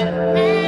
Música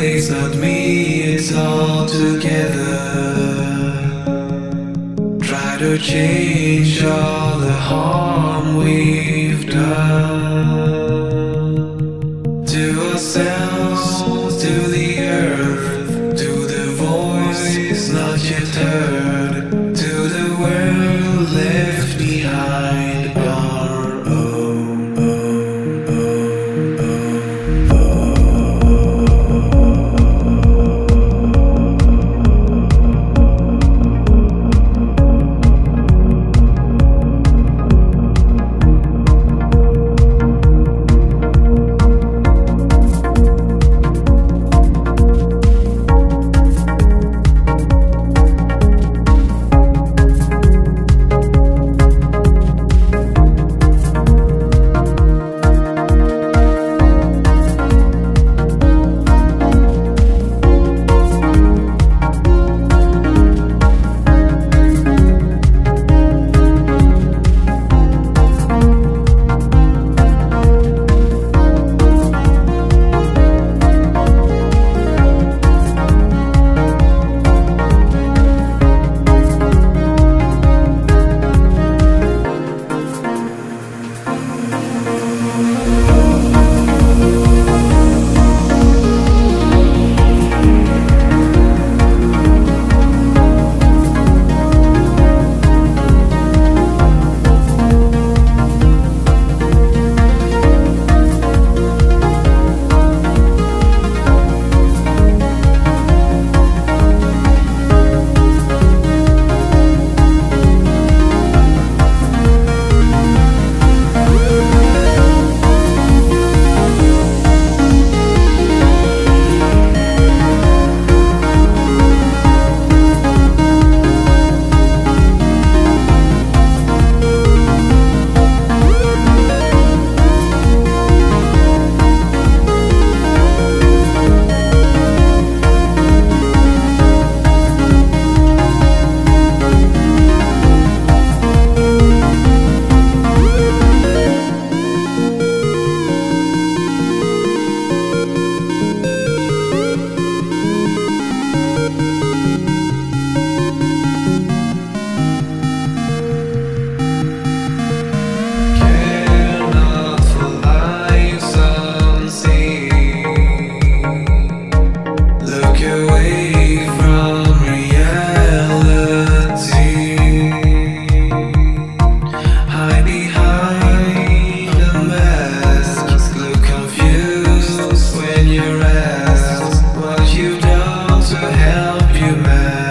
it's not me, it's all together. Try to change all the harm we've done help you, man.